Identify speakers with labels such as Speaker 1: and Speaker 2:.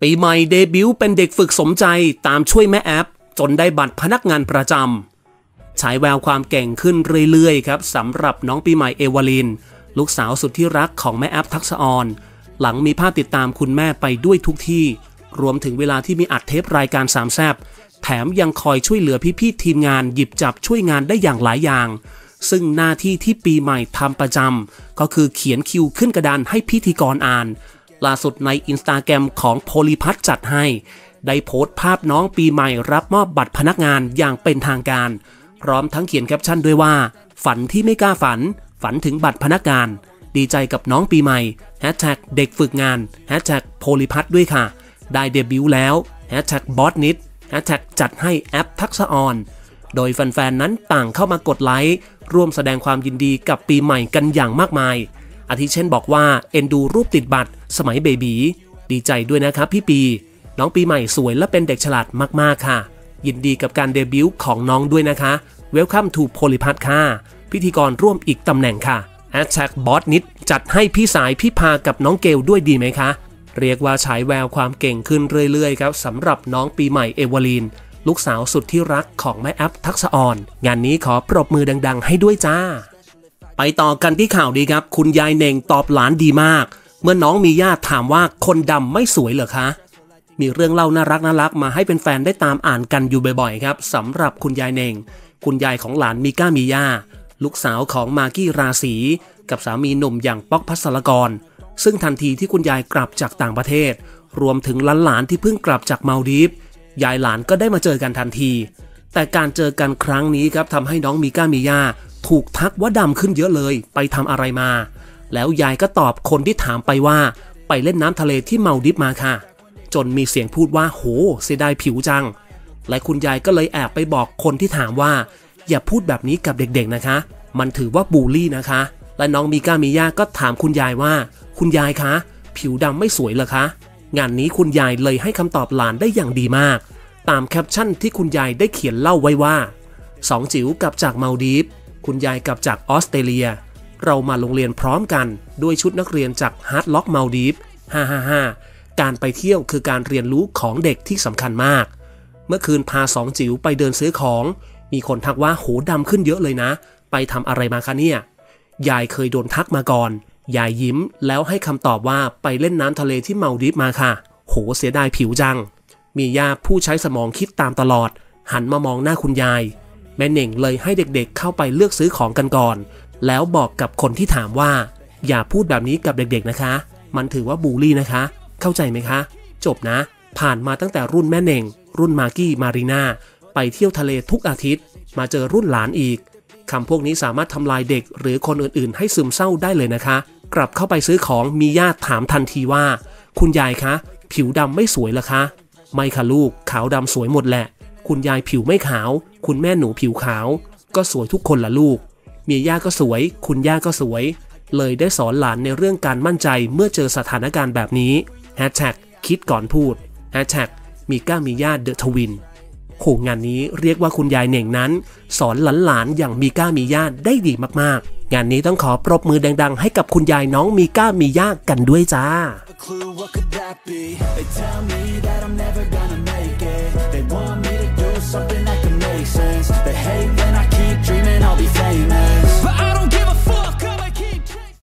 Speaker 1: ปีใหม่เดบิวต์เป็นเด็กฝึกสมใจตามช่วยแม่แอป จนได้บัตรพนักงานประจำฉายแววความเก่งขึ้นเรื่อยๆครับสำหรับน้องปีใหม่เอวาลิน ลูกสาวสุดที่รักของแม่แอปทักษออนหลังมีภาพติดตามคุณแม่ไปด้วยทุกที่ รวมถึงเวลาที่มีอัดเทปรายการสามแซบแถมยังคอยช่วยเหลือพี่ๆทีมงานหยิบจับช่วยงานได้อย่างหลายอย่าง ซึ่งหน้าที่ที่ปีใหม่ทำประจำก็คือเขียนคิวขึ้นกระดานให้พิธีกรอ่าน ล่าสุดในอินสตาแกรมของโพลีพลัสจัดให้ ได้โพสต์ภาพน้องปีใหม่รับมอบบัตรพนักงานอย่างเป็นทางการ พร้อมทั้งเขียนแคปชั่นด้วยว่า ฝันที่ไม่กล้าฝัน ฝันถึงบัตรพนักงาน ดีใจกับน้องปีใหม่แฮชแท็กเด็กฝึกงานแฮชแท็กโพลีพลัสด้วยค่ะ ได้เดบิวต์แล้วแฮชแท็กบอสนิดแฮชแท็กจัดให้แอปทักษะออนโดยแฟนๆนั้นต่างเข้ามากดไลค์ร่วมแสดงความยินดีกับปีใหม่กันอย่างมากมาย อาทิเช่นบอกว่าเอ็นดูรูปติดบัตร สมัย baby ดีใจด้วยนะครับพี่ปี น้องปีใหม่สวยและเป็นเด็กฉลาดมากๆค่ะ ยินดีกับการเดบิวต์ของน้องด้วยนะคะ Welcome to โพลีพลัสค่ะ พิธีกรร่วมอีกตำแหน่งค่ะแฮชแท็กบอสนิดจัดให้พี่สายพี่พากับน้องเกลด้วยดีไหมคะ เรียกว่าฉายแววความเก่งขึ้นเรื่อยๆครับสำหรับน้องปีใหม่เอวาลีนลูกสาวสุดที่รักของแม่แอปทักษะออน งานนี้ขอปรบมือดัง ๆ ให้ด้วยจ้า ไปต่อกันที่ข่าวดีครับ คุณยายเน่งตอบหลานดีมาก เมื่อน้องมีญาติถามว่าคนดำไม่สวยเหรอคะ มีเรื่องเล่าน่ารักน่ารักมาให้เป็นแฟนได้ตามอ่านกันอยู่บ่อยๆครับสำหรับคุณยายเน่ง คุณยายของหลานมีก้ามีย่าลูกสาวของมากี้ราศีกับสามีหนุ่มอย่างป๊อกพัสรกร ซึ่งทันทีที่คุณยายกลับจากต่างประเทศ รวมถึงหลานๆที่เพิ่งกลับจากมาลดีฟยายหลานก็ได้มาเจอกันทันที แต่การเจอกันครั้งนี้ครับทำให้น้องมีก้ามีย่า ถูกทักว่าดำขึ้นเยอะเลย ไปทำอะไรมา แล้วยายก็ตอบคนที่ถามไปว่า ไปเล่นน้ำทะเลที่เมาดิฟมาค่ะ จนมีเสียงพูดว่าโห เสียดายผิวจัง และคุณยายก็เลยแอบไปบอกคนที่ถามว่า อย่าพูดแบบนี้กับเด็กๆนะคะ มันถือว่าบูลลี่นะคะ และน้องมีก้ามีย่าก็ถามคุณยายว่า คุณยายคะ ผิวดำไม่สวยเหรอคะ งานนี้คุณยายเลยให้คำตอบหลานได้อย่างดีมาก ตามแคปชั่นที่คุณยายได้เขียนเล่าไว้ว่าสองจิ๋วกลับจากมัลดีฟส์ คุณยายกลับจากออสเตรเลีย เรามาโรงเรียนพร้อมกันด้วยชุดนักเรียนจากฮาร์ดล็อกมัลดีฟส์555 การไปเที่ยวคือการเรียนรู้ของเด็กที่สำคัญมาก เมื่อคืนพาสองจิ๋วไปเดินซื้อของ มีคนทักว่าโหดำขึ้นเยอะเลยนะ ไปทำอะไรมาคะเนี่ย ยายเคยโดนทักมาก่อน ยายยิ้มแล้วให้คำตอบว่าไปเล่นน้ำทะเลที่เมาดิฟมาค่ะ โหเสียดายผิวจัง มีย่าผู้ใช้สมองคิดตามตลอด หันมามองหน้าคุณยาย แม่เน่งเลยให้เด็กๆเข้าไปเลือกซื้อของกันก่อน แล้วบอกกับคนที่ถามว่า อย่าพูดแบบนี้กับเด็กๆนะคะ มันถือว่าบูลลี่นะคะ เข้าใจไหมคะ จบนะ ผ่านมาตั้งแต่รุ่นแม่เน่ง รุ่นมากี้มารีนาไปเที่ยวทะเลทุกอาทิตย์ มาเจอรุ่นหลานอีกคำพวกนี้สามารถทำลายเด็กหรือคนอื่นๆ ให้ซึมเศร้าได้เลยนะคะ กลับเข้าไปซื้อของมีญาติถามทันทีว่า คุณยายคะ ผิวดำไม่สวยหรอคะ ไม่ค่ะลูกขาวดำสวยหมดแหละ คุณยายผิวไม่ขาว คุณแม่หนูผิวขาว ก็สวยทุกคนละลูก เมียย่าก็สวย คุณย่าก็สวย เลยได้สอนหลานในเรื่องการมั่นใจเมื่อเจอสถานการณ์แบบนี้แฮชแท็กคิดก่อนพูดแฮชแท็กมีก้ามีญาติเดอะทวินโหงานนี้เรียกว่าคุณยายเหน่งนั้น สอนหลานๆอย่างมีก้ามีญาติได้ดีมากๆ งานนี้ต้องขอปรบมือดัง ๆ ให้กับคุณยายน้องมีก้ามีญาติกันด้วยจ้า
Speaker 2: They tell me that I'm never gonna make it They want me